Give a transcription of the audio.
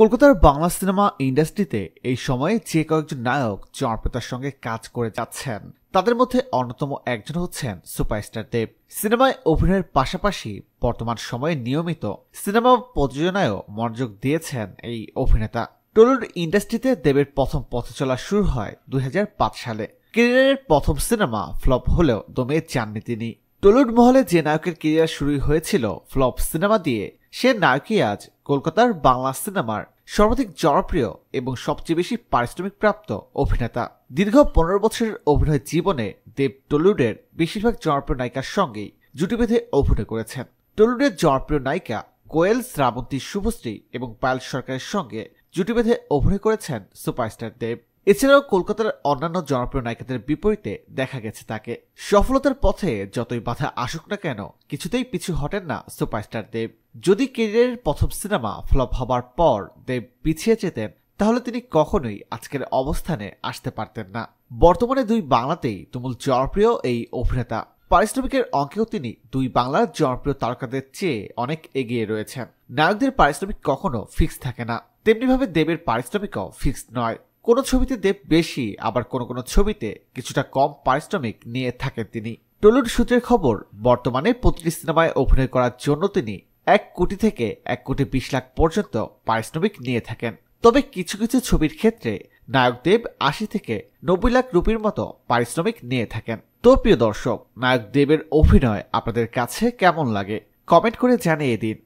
কলকাতার বাংলা সিনেমা ইন্ডাস্ট্রিতে এই সময়ে যে কয়েকজন নায়ক জনপ্রিয়তার সঙ্গে কাজ করে যাচ্ছেন, তাদের মধ্যে অন্যতম একজন হচ্ছেন সুপারস্টার দেব। সিনেমায় অভিনয়ের পাশাপাশি বর্তমান সময়ে নিয়মিত সিনেমা প্রযোজনায়ও মনোযোগ দিয়েছেন এই অভিনেতা। টলিউড ইন্ডাস্ট্রিতে দেবের প্রথম পথ চলা শুরু হয় দুই হাজার পাঁচ সালে। কেরিয়ারের প্রথম সিনেমা ফ্লপ হলেও দমে যাননি তিনি। টলিউড মহলে যে নায়কের কেরিয়ার শুরু হয়েছিল, ফ্লপ সিনেমা দিয়ে সে নায়কই আজ কলকাতার বাংলা সিনেমার সর্বাধিক জনপ্রিয় এবং সবচেয়ে বেশি পারিশ্রমিক প্রাপ্ত অভিনেতা। দীর্ঘ পনেরো বছরের অভিনয় জীবনে দেব টলিউডের বেশিরভাগ জনপ্রিয় নায়িকার সঙ্গেই জুটি বেঁধে অভিনয় করেছেন। টলিউডের জনপ্রিয় নায়িকা কোয়েল শ্রাবন্তী শুভশ্রী এবং পায়েল সরকারের সঙ্গে জুটি বেঁধে অভিনয় করেছেন সুপারস্টার দেব। এছাড়াও কলকাতার অন্যান্য জনপ্রিয় নায়িকাদের বিপরীতে দেখা গেছে তাকে। সফলতার পথে যতই বাধা আসুক না কেন, কিছুতেই পিছু হটেন না সুপারস্টার দেব। যদি কেরিয়ারের প্রথম সিনেমা ফ্লপ হবার পর দেব পিছিয়ে যেতেন, তাহলে তিনি কখনোই আজকের অবস্থানে আসতে পারতেন না। বর্তমানে দুই বাংলাতেই তুমুল জনপ্রিয় এই অভিনেতা। পারিশ্রমিকের অঙ্কেও তিনি দুই বাংলার জনপ্রিয় তারকাদের চেয়ে অনেক এগিয়ে রয়েছেন। নায়কদের পারিশ্রমিক কখনো ফিক্স থাকে না। তেমনিভাবে দেবের পারিশ্রমিকও ফিক্সড নয়। কোনো ছবিতে দেব বেশি, আবার কোনো কোনো ছবিতে কিছুটা কম পারিশ্রমিক নিয়ে থাকেন তিনি। টলিউড সূত্রের খবর, বর্তমানে প্রতিটি সিনেমায় অভিনয় করার জন্য তিনি এক কোটি থেকে এক কোটি বিশ লাখ পর্যন্ত পারিশ্রমিক নিয়ে থাকেন। তবে কিছু কিছু ছবির ক্ষেত্রে নায়ক দেব আশি থেকে নব্বই লাখ রুপির মতো পারিশ্রমিক নিয়ে থাকেন। তো প্রিয় দর্শক, নায়ক দেবের অভিনয় আপনাদের কাছে কেমন লাগে? কমেন্ট করে জানিয়ে দিন।